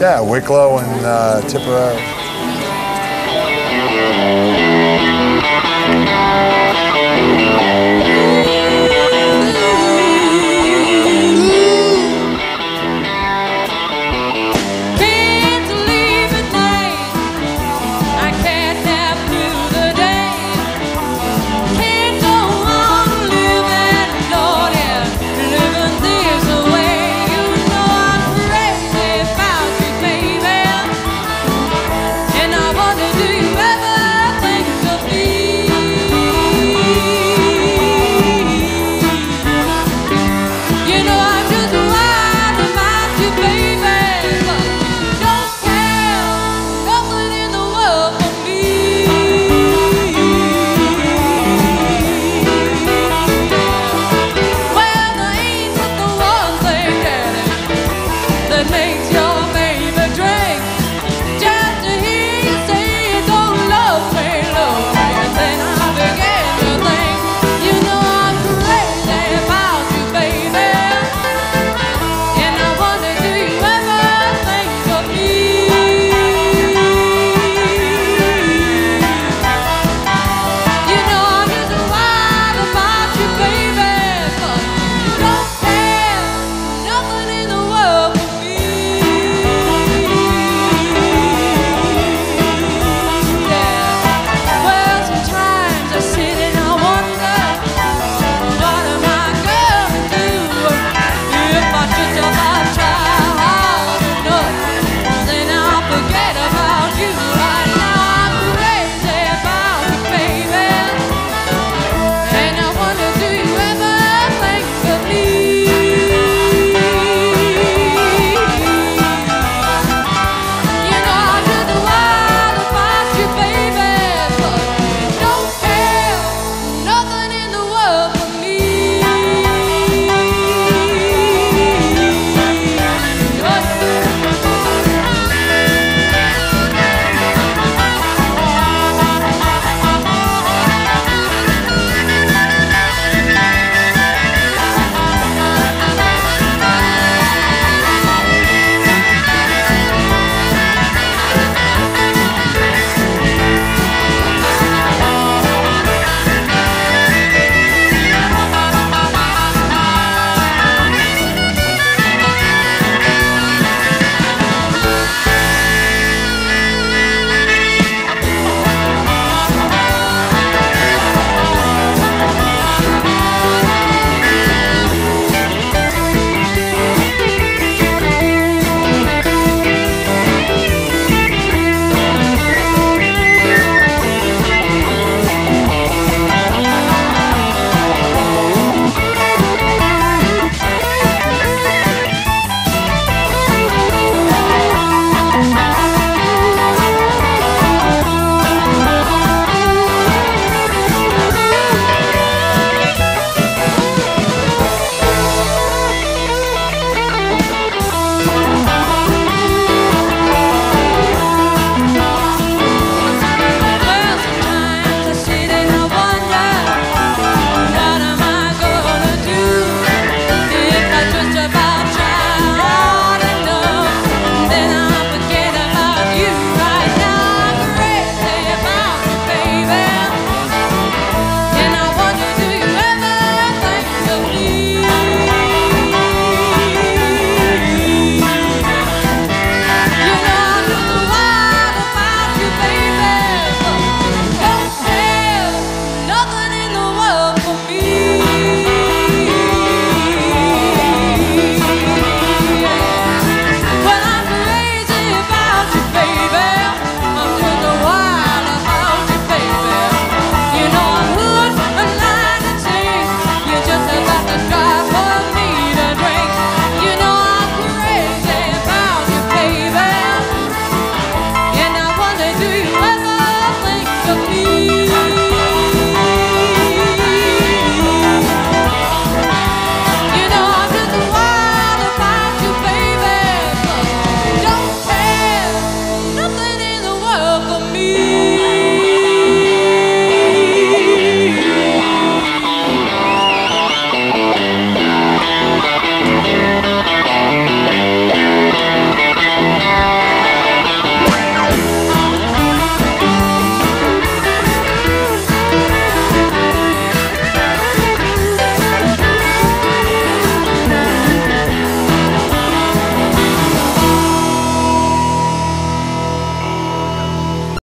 Yeah, Wicklow and uh, Tipperary.